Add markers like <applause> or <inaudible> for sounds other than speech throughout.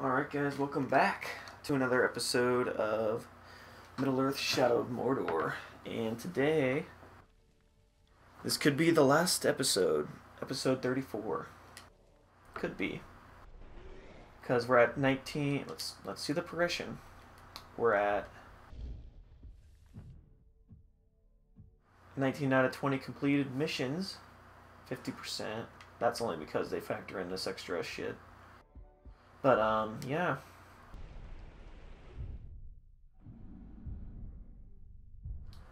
Alright guys, welcome back to another episode of Middle-earth Shadow of Mordor. And today, this could be the last episode, episode 34. Could be. Because we're at 19, let's, let's see the progression. We're at 19 out of 20 completed missions, 50%. That's only because they factor in this extra shit. But, um, yeah.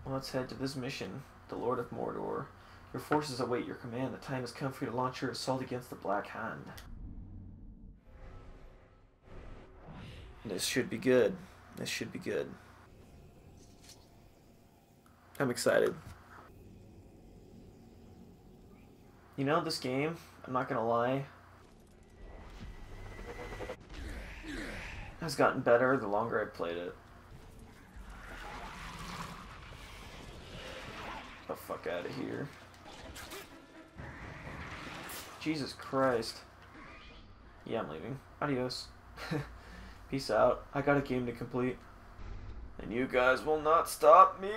Let's head to this mission. The Lord of Mordor. Your forces await your command. The time has come for you to launch your assault against the Black Hand. This should be good. This should be good. I'm excited. You know, this game, I'm not gonna lie, has gotten better the longer I've played it. The fuck out of here. Jesus Christ. Yeah, I'm leaving. Adios. <laughs> Peace out. I got a game to complete. And you guys will not stop me!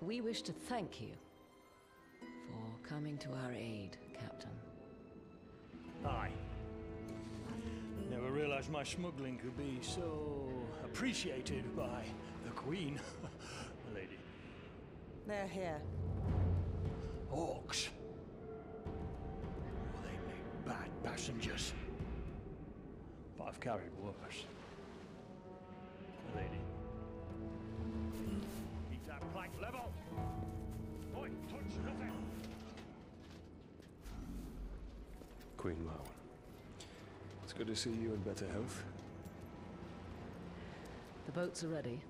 We wish to thank you for coming to our aid, Captain. Aye. Never realized my smuggling could be so appreciated by the Queen. <laughs> My Lady. They're here. Orcs. Well, they make bad passengers. But I've carried worse. Lady. Keep that plank level. Oi, touch nothing. Queen Marwen. It's good to see you in better health. The boats are ready.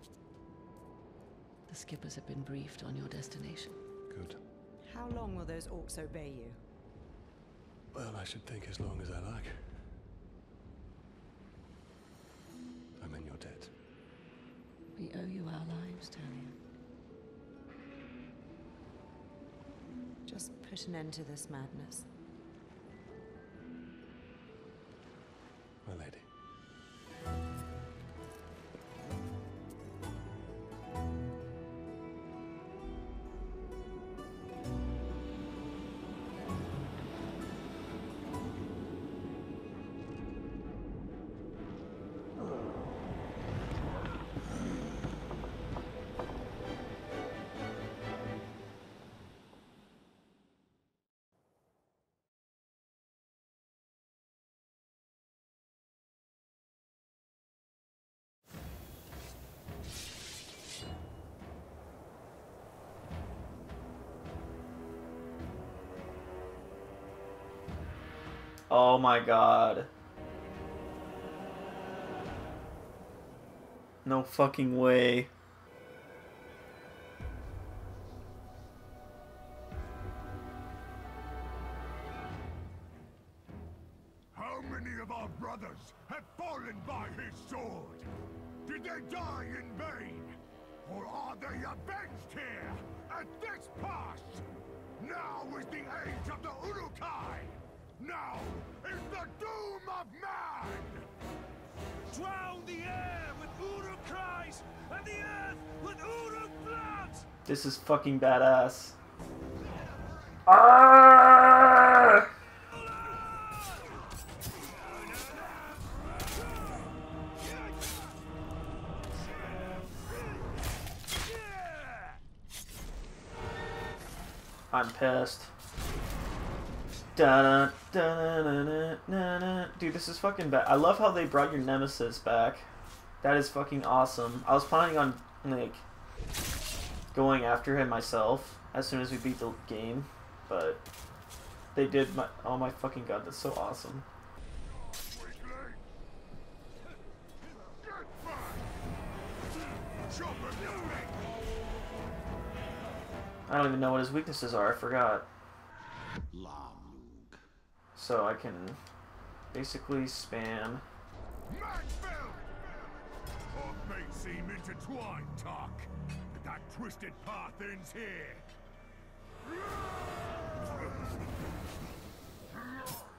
The skippers have been briefed on your destination. Good. How long will those orcs obey you? Well, I should think as long as I like. I'm in your debt. We owe you our lives, Talion. Just put an end to this madness. Oh my god. No fucking way. How many of our brothers have fallen by his sword? Did they die in vain? Or are they avenged here, at this pass? Now is the age of the Uruk-hai! Now is the doom of man! Drown the air with Uruk cries and the earth with Uruk blood! This is fucking badass. Ah! I'm pissed. Dude, this is fucking bad. I love how they brought your nemesis back. That is fucking awesome. I was planning on, like, going after him myself as soon as we beat the game, but they did my. Oh my fucking god, that's so awesome. I don't even know what his weaknesses are. I forgot. So I can basically spam. What may seem intertwined, talk, but that twisted path ends here.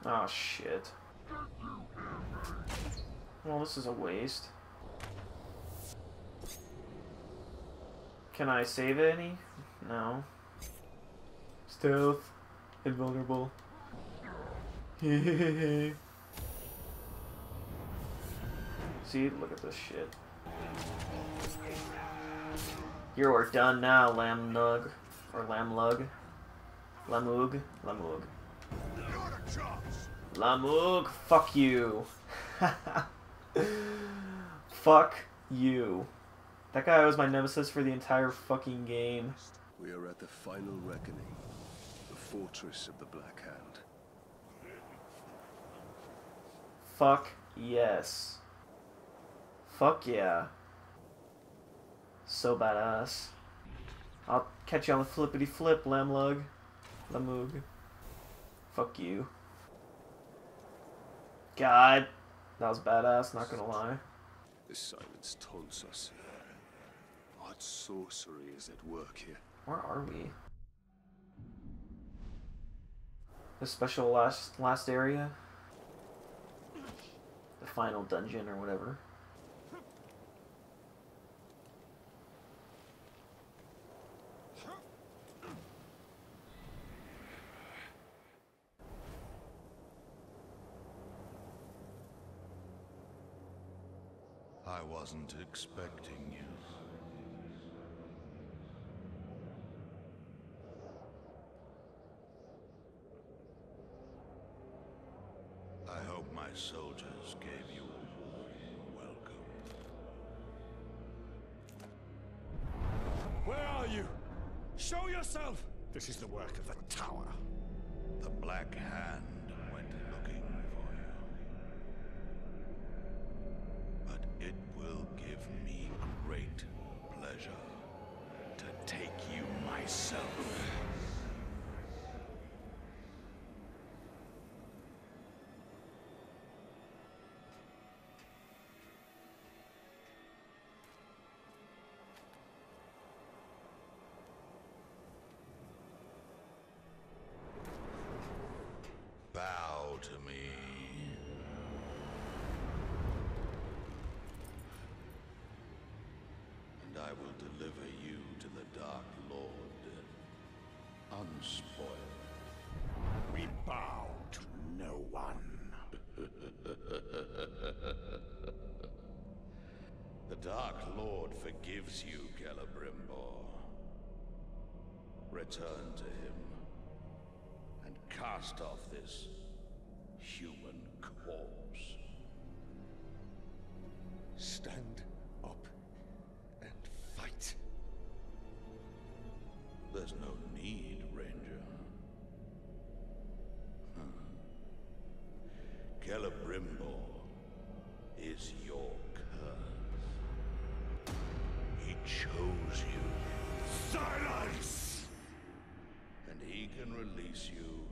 Oh shit. Well, this is a waste. Can I save any? No. Stealth. Invulnerable. <laughs> See, look at this shit. You are done now, Lamb Nug. Or Lamb Lug. Lamug. Lamug. Lamug, fuck you. <laughs> fuck you. That guy was my nemesis for the entire fucking game. We are at the final reckoning. The fortress of the Black Hand. Fuck yes. Fuck yeah. So badass. I'll catch you on the flippity flip, Lamlug. Lamug. Fuck you. God. That was badass, not gonna lie. The silence taunts us. What sorcery is at work here? Where are we? The special last last area? Final dungeon or whatever. I wasn't expecting you. I hope my soldiers gave you a warm welcome. Where are you? Show yourself! This is the work of the tower. The Black Hand to me. And I will deliver you to the Dark Lord, unspoiled. We bow to no one. <laughs> The Dark Lord forgives you, Celebrimbor. Return to him and cast off this Celebrimbor is your curse. He chose you, Silence! and he can release you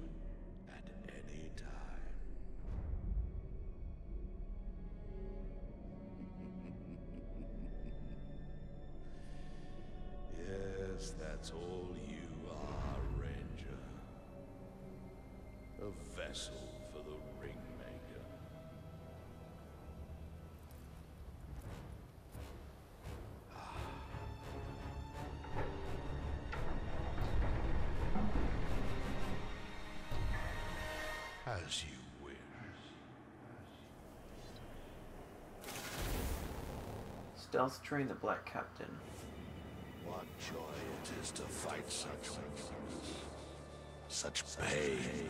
As you wish. Stealth drain the Black Captain. What joy it is to fight such. Such pain.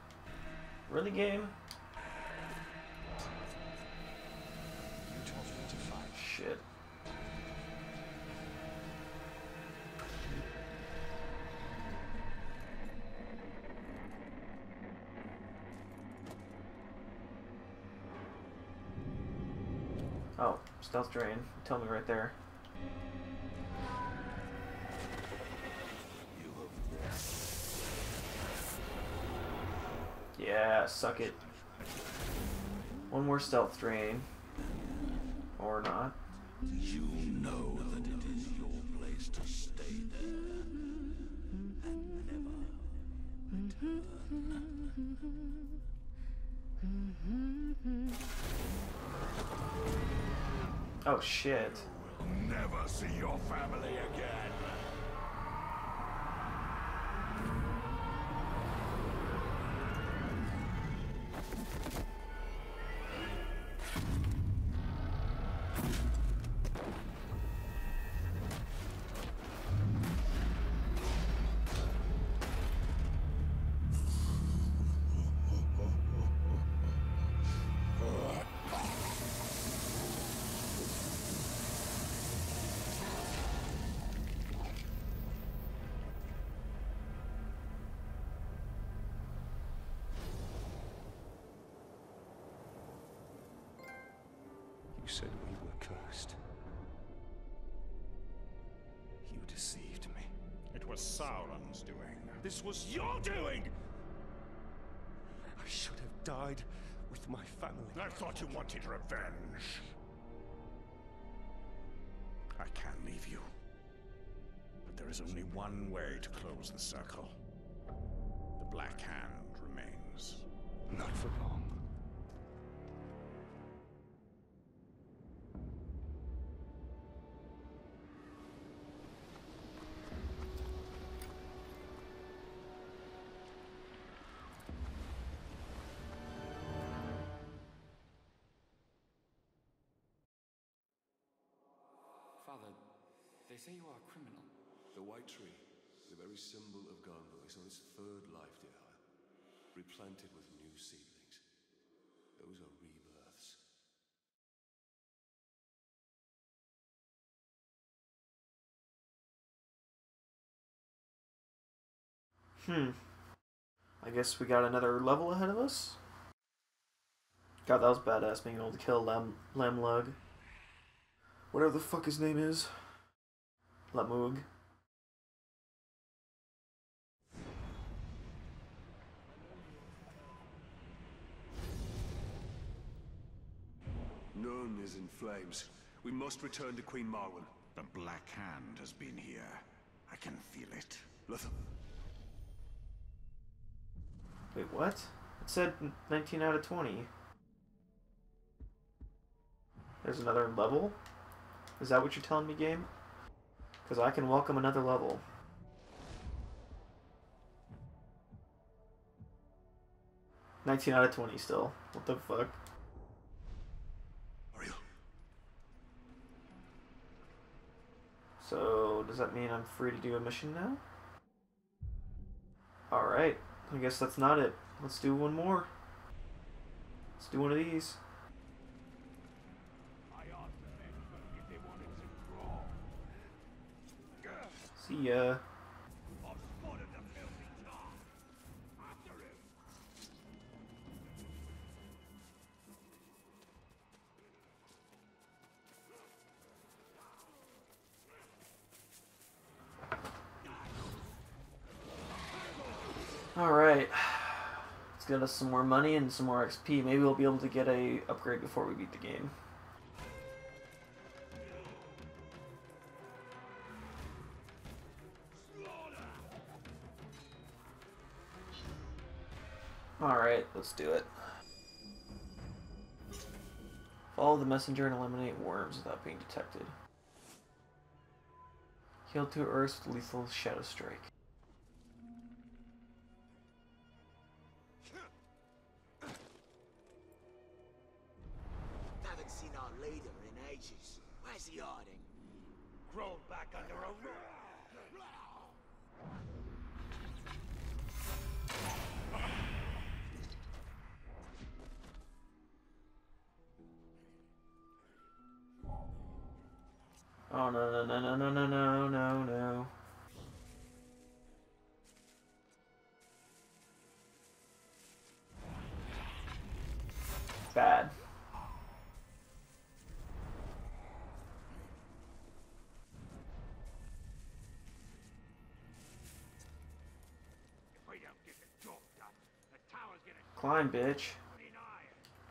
Really, game? You told me to fight. Shit. Oh, stealth drain. Tell me right there. Yeah, suck it. One more stealth drain. Or not. You know that it is your place to stay there. And never Oh shit. Never see your family again. You said we were cursed. You deceived me. It was Sauron's doing. This was your doing! I should have died with my family. I thought you wanted revenge. I can leave you. But there is only one way to close the circle. The Black Hand remains. Not for long. Say you are a criminal. The White Tree, the very symbol of Gondor, is on its third life, dear Hire. Replanted with new seedlings. Those are rebirths. Hmm. I guess we got another level ahead of us. God, that was badass being able to kill Lam Lamlug. Whatever the fuck his name is. Lamug. Nurn is in flames. We must return to Queen Marwen. The Black Hand has been here. I can feel it. Lothar, Wait, what? It said 19 out of 20. There's another level? Is that what you're telling me, game? Because I can welcome another level. Nineteen out of twenty still. What the fuck? Ariel. So does that mean I'm free to do a mission now? Alright. I guess that's not it. Let's do one more. Let's do one of these. See ya. Alright. Let's get us some more money and some more XP. Maybe we'll be able to get a upgrade before we beat the game. Alright, let's do it. Follow the messenger and eliminate worms without being detected. Heal two Earths with lethal Shadow Strike. Oh no no no no no no no no no. Bad. Climb, bitch.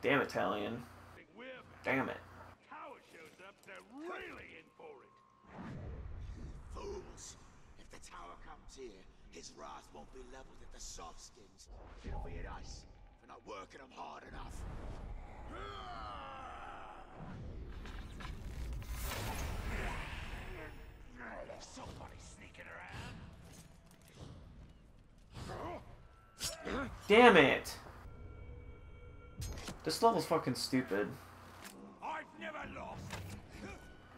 Damn Italian. Damn it. His wrath won't be leveled at the softskins. It'll be at us for not working them hard enough. There's somebody sneaking around. Damn it! This level's fucking stupid. I've never lost.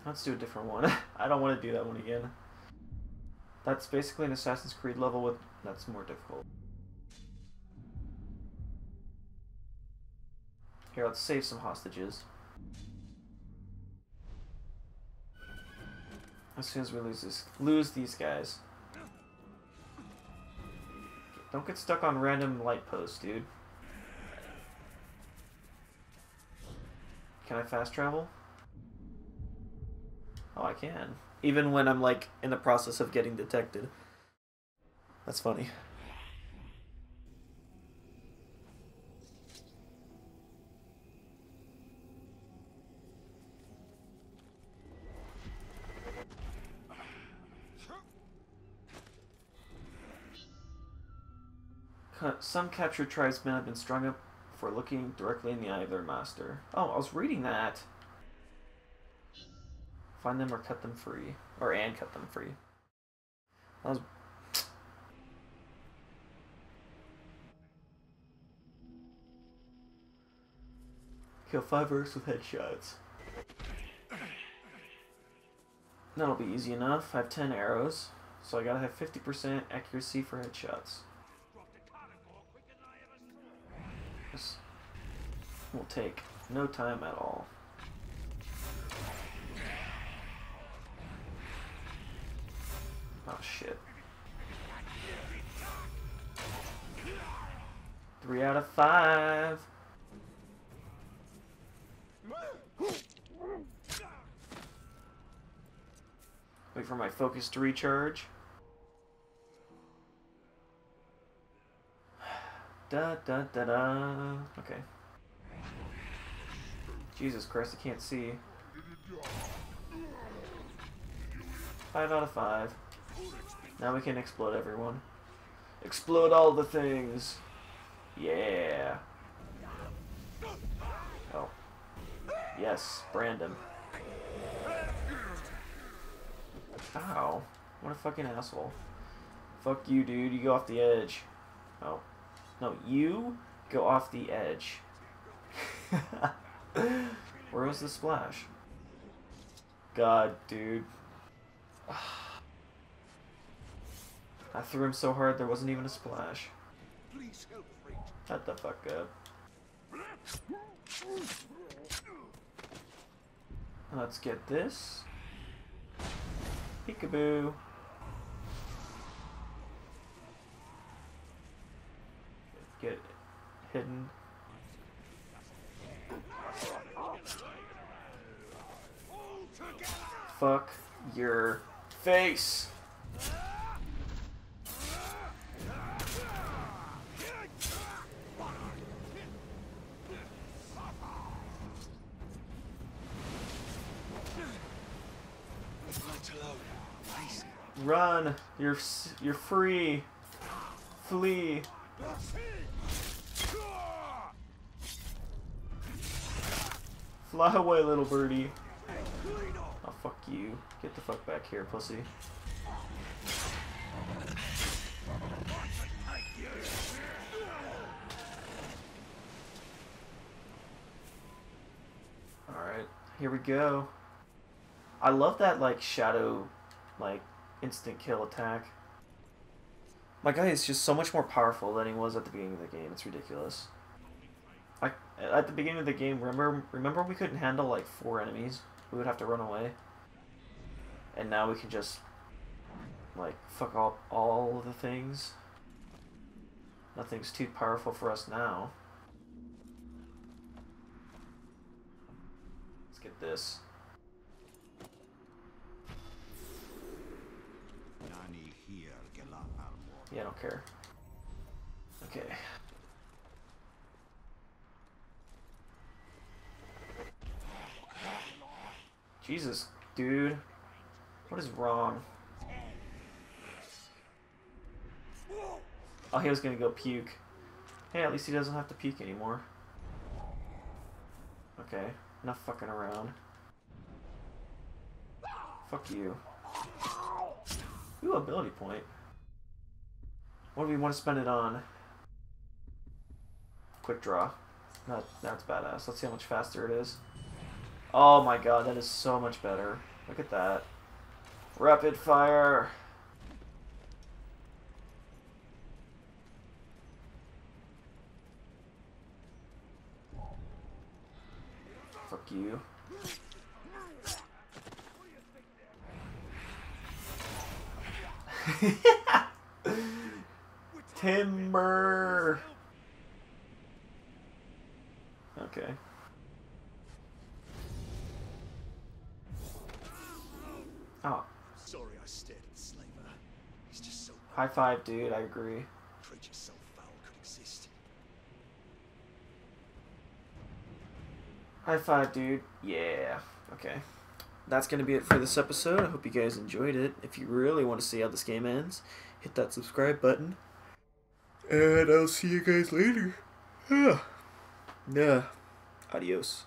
Let's do a different one. <laughs> I don't want to do that one again. That's basically an Assassin's Creed level with that's more difficult. Here, let's save some hostages. As soon as we lose this, lose these guys. Don't get stuck on random light posts, dude. Can I fast travel? Oh, I can. Even when I'm like in the process of getting detected. That's funny. Some captured tribesmen have been strung up for looking directly in the eye of their master. Oh, I was reading that. Find them or cut them free. Or and cut them free. That was Kill five orcs with headshots. That'll be easy enough. I have 10 arrows, so I gotta have 50% accuracy for headshots. This will take no time at all. Oh shit. Three out of five. Wait for my focus to recharge. <sighs> Da da da da. Okay. Jesus Christ, I can't see. Five out of five. Now we can explode everyone. Explode all the things. Yeah. Oh. Yes, Brandon. Ow. What a fucking asshole. Fuck you, dude. You go off the edge. Oh. No, you go off the edge. <laughs> Where was the splash? God, dude. <sighs> Ah. I threw him so hard there wasn't even a splash. Please help, Shut the fuck up. Let's get this. Peekaboo. Get hidden. Fuck your face. Run! You're you're free. Flee. Fly away, little birdie. Oh fuck you. Get the fuck back here, pussy. Alright, here we go. I love that like shadow like instant kill attack. My guy is just so much more powerful than he was at the beginning of the game. It's ridiculous. Like at the beginning of the game, remember remember we couldn't handle like four enemies. We would have to run away. And now we can just like fuck all all of the things. Nothing's too powerful for us now. Let's get this. Yeah, I don't care. Okay. Jesus, dude. What is wrong? Oh, he was gonna go puke. Hey, at least he doesn't have to puke anymore. Okay, enough fucking around. Fuck you. Ooh, ability point. What do we want to spend it on? Quick draw. That, that's badass. Let's see how much faster it is. Oh my god, that is so much better. Look at that. Rapid fire. Fuck you. <laughs> Timber. Okay. Oh, Sorry I stared at the slaver. He's just so high five, dude. I agree. creature so foul could exist. High five, dude. Yeah. Okay. That's going to be it for this episode. I hope you guys enjoyed it. If you really want to see how this game ends, hit that subscribe button. And I'll see you guys later. Yeah. Yeah. Adios.